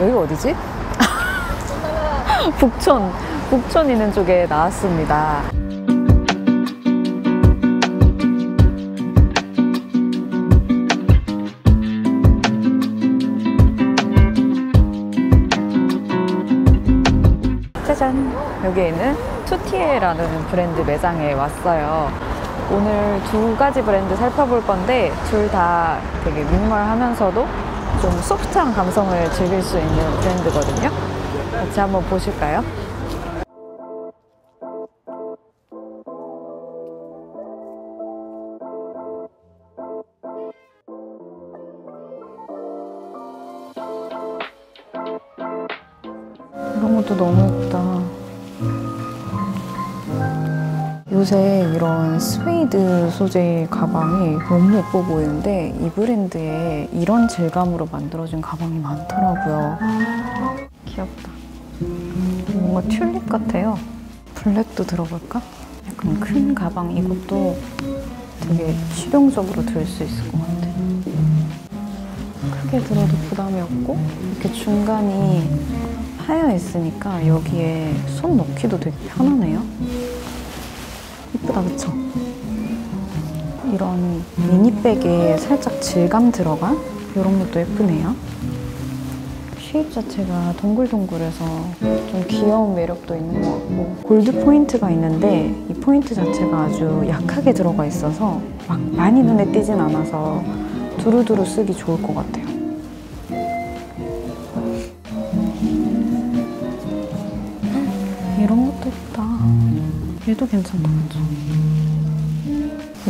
여기가 어디지? 북촌, 북촌 있는 쪽에 나왔습니다. 짜잔! 여기에 있는 투티에라는 브랜드 매장에 왔어요. 오늘 두 가지 브랜드 살펴볼 건데 둘 다 되게 미니멀하면서도 좀 소프트한 감성을 즐길 수 있는 브랜드거든요. 같이 한번 보실까요? 이런 것도 너무 예쁘다. 요새 이런 스웨이드 소재 가방이 너무 예뻐 보이는데 이 브랜드에 이런 질감으로 만들어진 가방이 많더라고요. 귀엽다. 뭔가 튤립 같아요. 블랙도 들어볼까? 약간 큰 가방 이것도 되게 실용적으로 들 수 있을 것 같아. 크게 들어도 부담이 없고 이렇게 중간이 파여 있으니까 여기에 손 넣기도 되게 편하네요. 이쁘다 그쵸? 이런 미니백에 살짝 질감 들어간 이런 것도 예쁘네요. shape 자체가 동글동글해서 좀 귀여운 매력도 있는 것 같고 골드 포인트가 있는데 이 포인트 자체가 아주 약하게 들어가 있어서 막 많이 눈에 띄진 않아서 두루두루 쓰기 좋을 것 같아요. 이런 것도 예쁘다. 얘도 괜찮다, 그죠?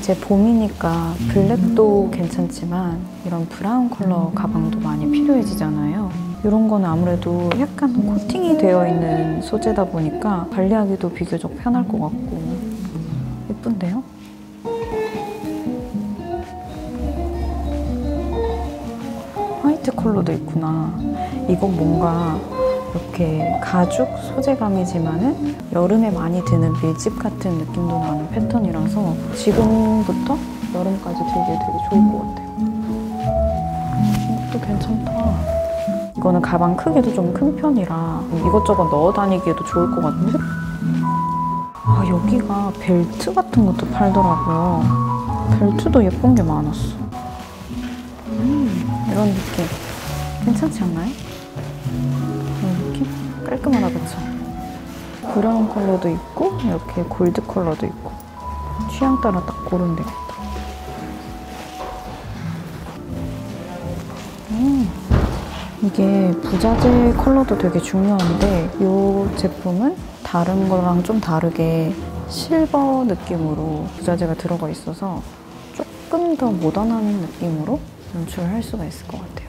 이제 봄이니까 블랙도 괜찮지만 이런 브라운 컬러 가방도 많이 필요해지잖아요. 이런 거는 아무래도 약간 코팅이 되어 있는 소재다 보니까 관리하기도 비교적 편할 것 같고 예쁜데요? 화이트 컬러도 있구나. 이건 뭔가 이렇게 가죽 소재감이지만은 여름에 많이 드는 밀집 같은 느낌도 나는 패턴이라서 지금부터 여름까지 들기 되게 좋을 것 같아요. 이것도 괜찮다. 이거는 가방 크기도 좀 큰 편이라 이것저것 넣어 다니기에도 좋을 것 같은데? 아, 여기가 벨트 같은 것도 팔더라고요. 벨트도 예쁜 게 많았어. 음, 이런 느낌. 괜찮지 않나요? 그쵸? 브라운 컬러도 있고, 이렇게 골드 컬러도 있고. 취향 따라 딱 고르면 되겠다. 음, 이게 부자재 컬러도 되게 중요한데, 이 제품은 다른 거랑 좀 다르게 실버 느낌으로 부자재가 들어가 있어서 조금 더 모던한 느낌으로 연출할 수가 있을 것 같아요.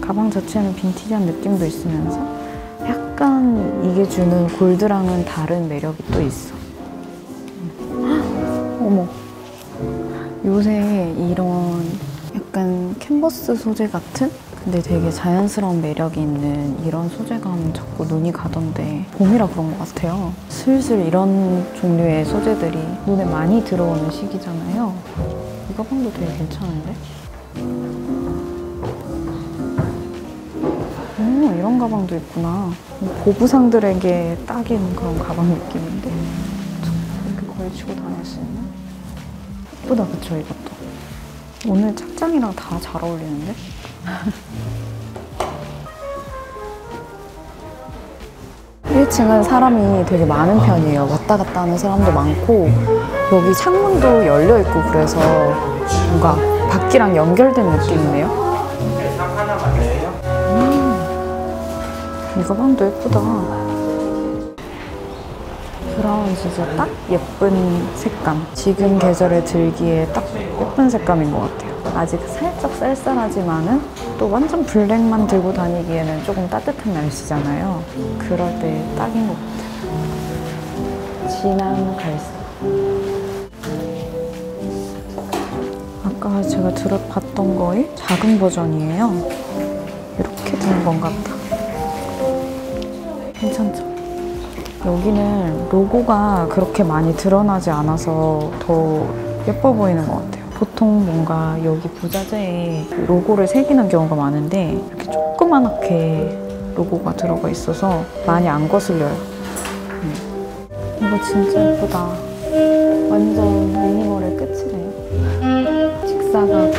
가방 자체는 빈티지한 느낌도 있으면서 약간 이게 주는 골드랑은 다른 매력이 또 있어. 헉, 어머. 요새 이런 약간 캔버스 소재 같은? 근데 되게 자연스러운 매력이 있는 이런 소재감 자꾸 눈이 가던데 봄이라 그런 것 같아요. 슬슬 이런 종류의 소재들이 눈에 많이 들어오는 시기잖아요. 이 가방도 되게 괜찮은데? 오, 이런 가방도 있구나. 보부상들에게 딱인 그런 가방 느낌인데. 이렇게 걸치고 다닐 수 있는? 예쁘다, 그쵸, 이것도. 오늘 착장이랑 다 잘 어울리는데? 일층은 사람이 되게 많은 편이에요. 왔다 갔다 하는 사람도 많고, 여기 창문도 열려 있고, 그래서 뭔가 밖이랑 연결된 느낌이네요. 이 가방도 예쁘다. 브라운 진짜 딱 예쁜 색감. 지금 계절에 들기에 딱 예쁜 색감인 것 같아요. 아직 살짝 쌀쌀하지만은 또 완전 블랙만 들고 다니기에는 조금 따뜻한 날씨잖아요. 그럴 때 딱인 것 같아요. 진한 갈색. 아까 제가 들어봤던 거의 작은 버전이에요. 이렇게 드는 건가 보다. 괜찮죠? 여기는 로고가 그렇게 많이 드러나지 않아서 더 예뻐 보이는 것 같아요. 보통 뭔가 여기 부자재에 로고를 새기는 경우가 많은데 이렇게 조그맣게 로고가 들어가 있어서 많이 안 거슬려요. 음. 이거 진짜 예쁘다. 완전 미니멀의 끝이네요. 직사각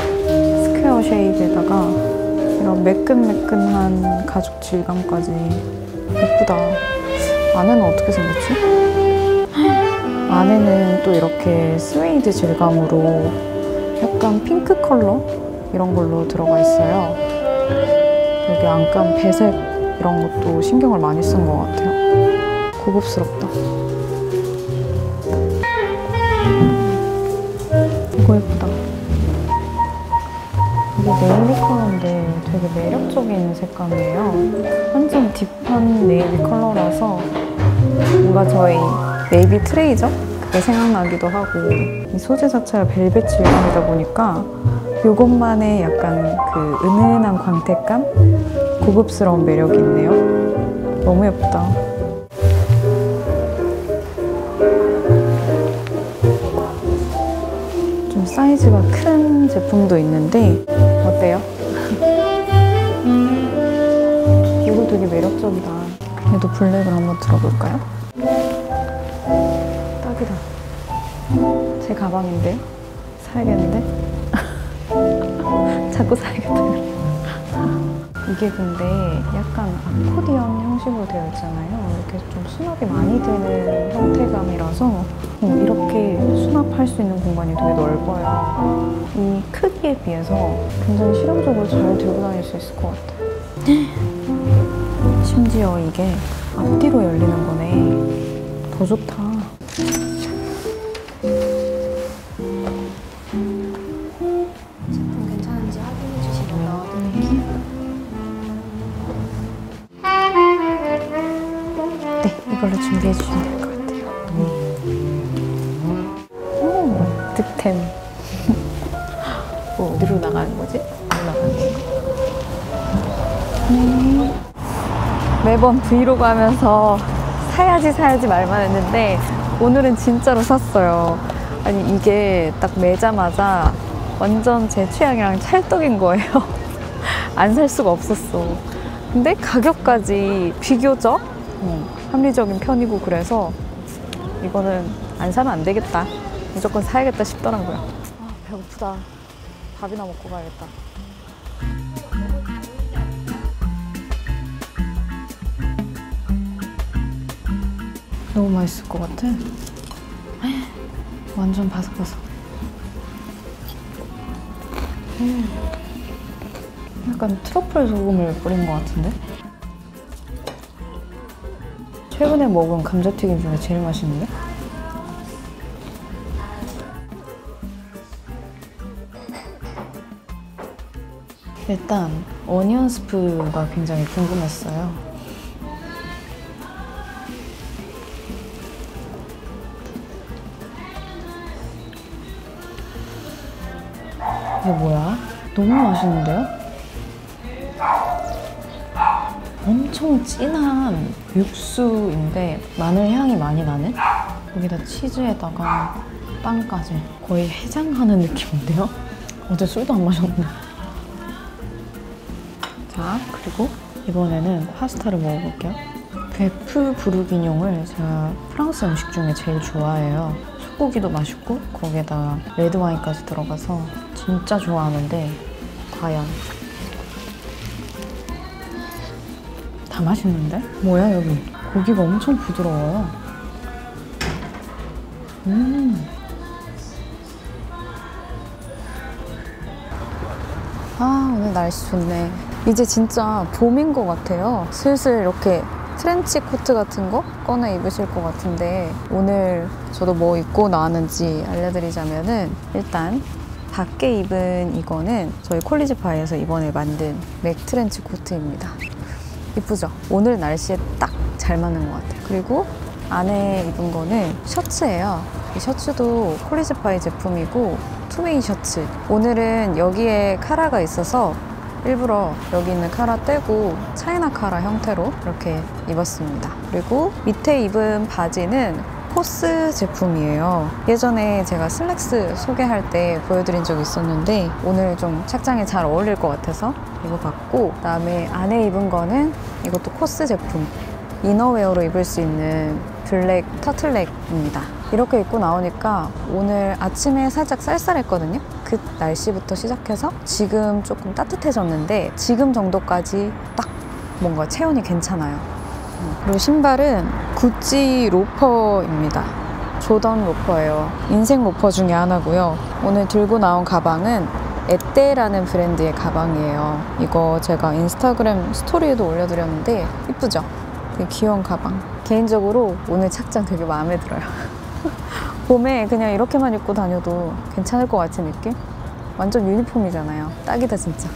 square shape에다가 이런 매끈매끈한 가죽 질감까지 예쁘다. 안에는 어떻게 생겼지? 안에는 또 이렇게 스웨이드 질감으로 약간 핑크 컬러 이런 걸로 들어가 있어요. 여기 안감 배색 이런 것도 신경을 많이 쓴 것 같아요. 고급스럽다. 이거 예쁘다. 네이비 컬러인데 되게 매력적인 색감이에요. 완전 deep한 네이비 컬러라서 뭔가 저희 네이비 블레이저? 그게 생각나기도 하고 이 소재 자체가 벨벳 질감이다 보니까 이것만의 약간 그 은은한 광택감? 고급스러운 매력이 있네요. 너무 예쁘다. 좀 사이즈가 큰 제품도 있는데 어때요? 이거 되게 매력적이다. 얘도 블랙을 한번 들어볼까요? 딱이다. 제 가방인데요? 사야겠는데? 자꾸 사야겠다. 이게 근데 약간 아코디언 형식으로 되어 있잖아요. 이렇게 좀 수납이 많이 되는 형태감이라서 어, 이렇게 수납할 수 있는 공간이 되게 넓어요. 이 크기에 비해서 굉장히 실용적으로 잘 들고 다닐 수 있을 것 같아요. 심지어 이게 앞뒤로 열리는 거네. 더 좋다. 준비해 주시면 될 것 같아요. 오, 득템. 뭐 어디로 나가는 거지? 어디로 나가는 건가? 네. 매번 브이로그 하면서 사야지 사야지 말만 했는데 오늘은 진짜로 샀어요. 아니 이게 딱 매자마자 완전 제 취향이랑 찰떡인 거예요. 안 살 수가 없었어. 근데 가격까지 비교적 음, 합리적인 편이고 그래서 이거는 안 사면 안 되겠다. 무조건 사야겠다 싶더라고요. 아, 배고프다. 밥이나 먹고 가야겠다. 너무 맛있을 것 같아. 완전 바삭바삭. 음. 약간 트러플 소금을 뿌린 것 같은데? 최근에 먹은 감자튀김 중에 제일 맛있는데? 일단 어니언 스프가 굉장히 궁금했어요. 이게 뭐야? 너무 맛있는데요? 엄청 진한 육수인데 마늘 향이 많이 나는? 거기다 치즈에다가 빵까지 거의 해장하는 느낌인데요? 어제 술도 안 마셨네. 자, 그리고 이번에는 파스타를 먹어볼게요. bœuf bourguignon을 제가 프랑스 음식 중에 제일 좋아해요. 소고기도 맛있고 거기에다가 레드 와인까지 들어가서 진짜 좋아하는데 과연 다 맛있는데? 뭐야 여기 고기가 엄청 부드러워요. 음. 아 오늘 날씨 좋네. 이제 진짜 봄인 것 같아요. 슬슬 이렇게 트렌치 코트 같은 거 꺼내 입으실 것 같은데 오늘 저도 뭐 입고 나왔는지 알려드리자면은 일단 밖에 입은 이거는 저희 콜리지파이에서 이번에 만든 mac 트렌치 코트입니다. 이쁘죠? 오늘 날씨에 딱 잘 맞는 것 같아요. 그리고 안에 입은 거는 셔츠예요. 이 셔츠도 콜리지파이 제품이고 two-way 셔츠. 오늘은 여기에 카라가 있어서 일부러 여기 있는 카라 떼고 차이나 카라 형태로 이렇게 입었습니다. 그리고 밑에 입은 바지는 코스 제품이에요. 예전에 제가 슬랙스 소개할 때 보여드린 적이 있었는데 오늘 좀 착장에 잘 어울릴 것 같아서 입어봤고 그다음에 안에 입은 거는 이것도 코스 제품. 이너웨어로 입을 수 있는 블랙 터틀넥입니다. 이렇게 입고 나오니까 오늘 아침에 살짝 쌀쌀했거든요. 그 날씨부터 시작해서 지금 조금 따뜻해졌는데 지금 정도까지 딱 뭔가 체온이 괜찮아요. 그리고 신발은 구찌 로퍼입니다. 조던 로퍼예요. 인생 로퍼 중에 하나고요. 오늘 들고 나온 가방은 에떼라는 브랜드의 가방이에요. 이거 제가 인스타그램 스토리에도 올려드렸는데 이쁘죠? 되게 귀여운 가방. 개인적으로 오늘 착장 되게 마음에 들어요. 봄에 그냥 이렇게만 입고 다녀도 괜찮을 것 같은 느낌? 완전 유니폼이잖아요. 딱이다 진짜.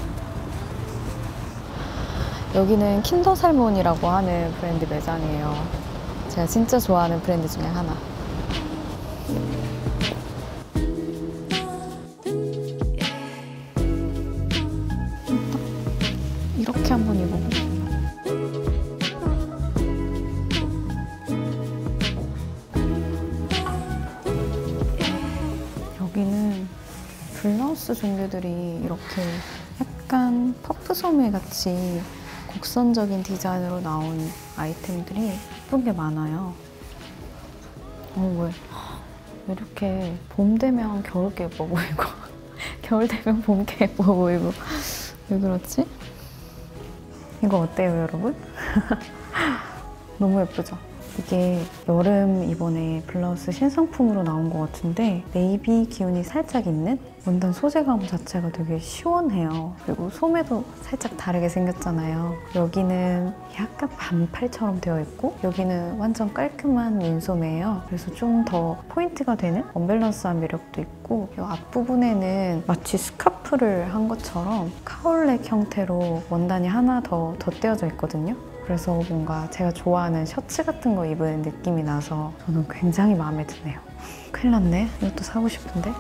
여기는 킨더 살몬이라고 하는 브랜드 매장이에요. 제가 진짜 좋아하는 브랜드 중에 하나. 이렇게 한번 입어보고. 여기는 블라우스 종류들이 이렇게 약간 퍼프 소매 같이 곡선적인 디자인으로 나온 아이템들이 예쁜 게 많아요. 어, 왜? 왜 이렇게 봄 되면 겨울 게 예뻐 보이고 겨울 되면 봄게 예뻐 보이고 왜 그렇지? 이거 어때요, 여러분? 너무 예쁘죠? 이게 여름 이번에 블라우스 신상품으로 나온 것 같은데 네이비 기운이 살짝 있는 원단 소재감 자체가 되게 시원해요. 그리고 소매도 살짝 다르게 생겼잖아요. 여기는 약간 반팔처럼 되어 있고 여기는 완전 깔끔한 민소매예요. 그래서 좀 더 포인트가 되는 언밸런스한 매력도 있고 이 앞부분에는 마치 스카프를 한 것처럼 카울렉 형태로 원단이 하나 더 덧대어져 있거든요. 그래서 뭔가 제가 좋아하는 셔츠 같은 거 입은 느낌이 나서 저는 굉장히 마음에 드네요. 큰일 났네. 이것도 사고 싶은데.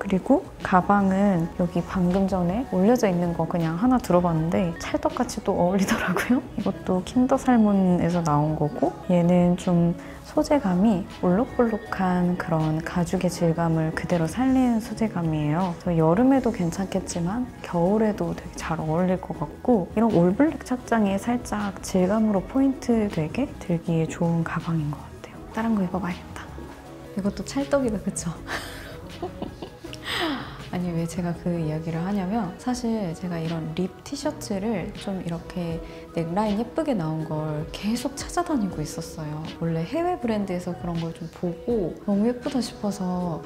그리고 가방은 여기 방금 전에 올려져 있는 거 그냥 하나 들어봤는데 찰떡같이 또 어울리더라고요. 이것도 킨더 살몬에서 나온 거고 얘는 좀 소재감이 볼록볼록한 그런 가죽의 질감을 그대로 살리는 소재감이에요. 그래서 여름에도 괜찮겠지만 겨울에도 되게 잘 어울릴 것 같고 이런 올블랙 착장에 살짝 질감으로 포인트 되게 들기에 좋은 가방인 것 같아요. 다른 거 입어봐야겠다. 이것도 찰떡이다, 그쵸? 아니 왜 제가 그 이야기를 하냐면 사실 제가 이런 rib 티셔츠를 좀 이렇게 넥라인 예쁘게 나온 걸 계속 찾아다니고 있었어요. 원래 해외 브랜드에서 그런 걸 좀 보고 너무 예쁘다 싶어서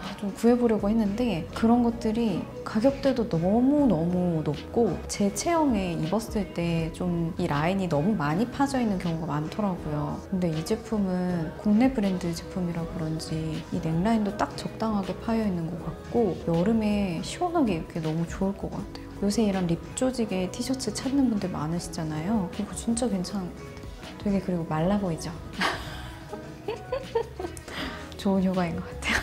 아, 좀 구해보려고 했는데 그런 것들이 가격대도 너무너무 높고 제 체형에 입었을 때 좀 이 라인이 너무 많이 파져 있는 경우가 많더라고요. 근데 이 제품은 국내 브랜드 제품이라 그런지 이 넥라인도 딱 적당하게 파여 있는 것 같고 여름 에 시원하게 입기 너무 좋을 것 같아요. 요새 이런 rib 조직의 티셔츠 찾는 분들 많으시잖아요. 이거 진짜 괜찮은 것 같아요. 되게 그리고 말라 보이죠? 좋은 효과인 것 같아요.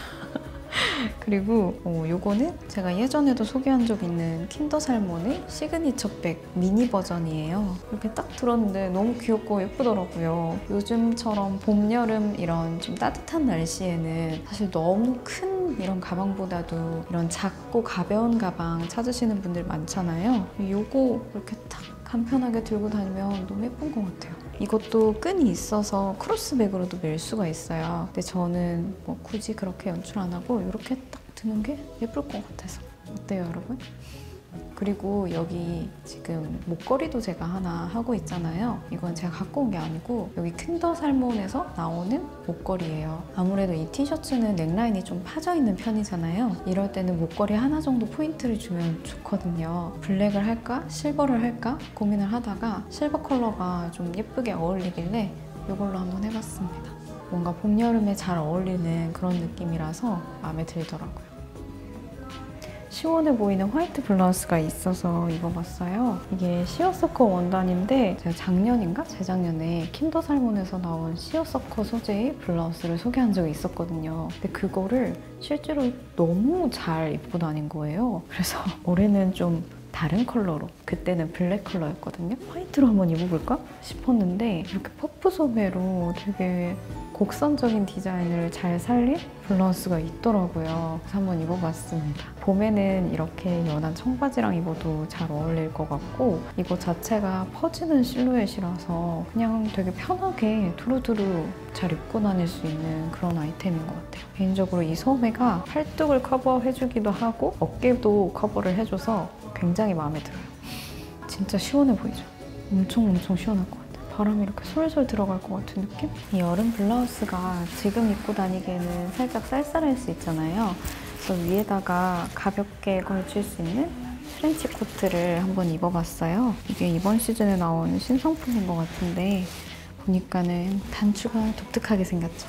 그리고 어, 요거는 제가 예전에도 소개한 적 있는 킨더 살몬의 시그니처 백 미니 버전이에요. 이렇게 딱 들었는데 너무 귀엽고 예쁘더라고요. 요즘처럼 봄, 여름 이런 좀 따뜻한 날씨에는 사실 너무 큰 이런 가방보다도 이런 작고 가벼운 가방 찾으시는 분들 많잖아요. 요거 이렇게 딱 간편하게 들고 다니면 너무 예쁜 것 같아요. 이것도 끈이 있어서 크로스백으로도 멜 수가 있어요. 근데 저는 뭐 굳이 그렇게 연출 안 하고 이렇게 딱 드는 게 예쁠 것 같아서. 어때요, 여러분? 그리고 여기 지금 목걸이도 제가 하나 하고 있잖아요. 이건 제가 갖고 온 게 아니고 여기 킨더 살몬에서 나오는 목걸이에요. 아무래도 이 티셔츠는 넥라인이 좀 파져 있는 편이잖아요. 이럴 때는 목걸이 하나 정도 포인트를 주면 좋거든요. 블랙을 할까? 실버를 할까? 고민을 하다가 실버 컬러가 좀 예쁘게 어울리길래 이걸로 한번 해봤습니다. 뭔가 봄, 여름에 잘 어울리는 그런 느낌이라서 마음에 들더라고요. 시원해 보이는 화이트 블라우스가 있어서 입어봤어요. 이게 시어서커 원단인데 제가 작년인가 재작년에 킨더 살몬에서 나온 시어서커 소재의 블라우스를 소개한 적이 있었거든요. 근데 그거를 실제로 너무 잘 입고 다닌 거예요. 그래서 올해는 좀 다른 컬러로 그때는 블랙 컬러였거든요. 화이트로 한번 입어볼까 싶었는데 이렇게 퍼프 소매로 되게 곡선적인 디자인을 잘 살린 블라우스가 있더라고요. 그래서 한번 입어봤습니다. 봄에는 이렇게 연한 청바지랑 입어도 잘 어울릴 것 같고 이거 자체가 퍼지는 실루엣이라서 그냥 되게 편하게 두루두루 잘 입고 다닐 수 있는 그런 아이템인 것 같아요. 개인적으로 이 소매가 팔뚝을 커버해주기도 하고 어깨도 커버를 해줘서 굉장히 마음에 들어요. 진짜 시원해 보이죠? 엄청 엄청 시원할 것 같아요. 바람이 이렇게 솔솔 들어갈 것 같은 느낌? 이 여름 블라우스가 지금 입고 다니기에는 살짝 쌀쌀할 수 있잖아요. 그래서 위에다가 가볍게 걸칠 수 있는 트렌치 코트를 한번 입어봤어요. 이게 이번 시즌에 나온 신상품인 것 같은데 보니까는 단추가 독특하게 생겼죠.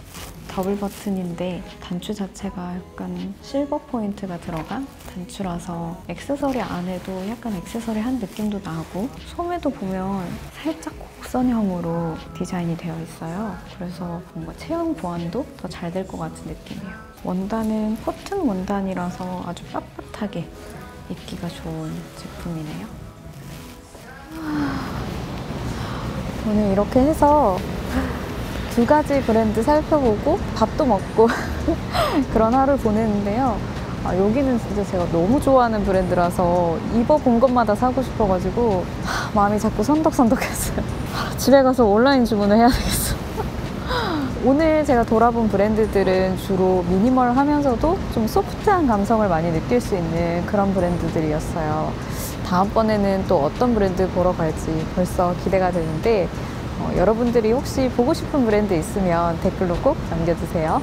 더블 버튼인데 단추 자체가 약간 실버 포인트가 들어간 단추라서 액세서리 안에도 약간 액세서리 한 느낌도 나고 소매도 보면 살짝 곡선형으로 디자인이 되어 있어요. 그래서 뭔가 체형 보완도 더 잘 될 것 같은 느낌이에요. 원단은 코튼 원단이라서 아주 빳빳하게 입기가 좋은 제품이네요. 오늘 이렇게 해서 두 가지 브랜드 살펴보고 밥도 먹고 그런 하루 보내는데요. 아, 여기는 진짜 제가 너무 좋아하는 브랜드라서 입어본 것마다 사고 싶어가지고 하, 마음이 자꾸 선덕선덕했어요. 하, 집에 가서 온라인 주문을 해야 되겠어. 오늘 제가 돌아본 브랜드들은 주로 미니멀 하면서도 좀 소프트한 감성을 많이 느낄 수 있는 그런 브랜드들이었어요. 다음번에는 또 어떤 브랜드 보러 갈지 벌써 기대가 되는데 어, 여러분들이 혹시 보고 싶은 브랜드 있으면 댓글로 꼭 남겨주세요.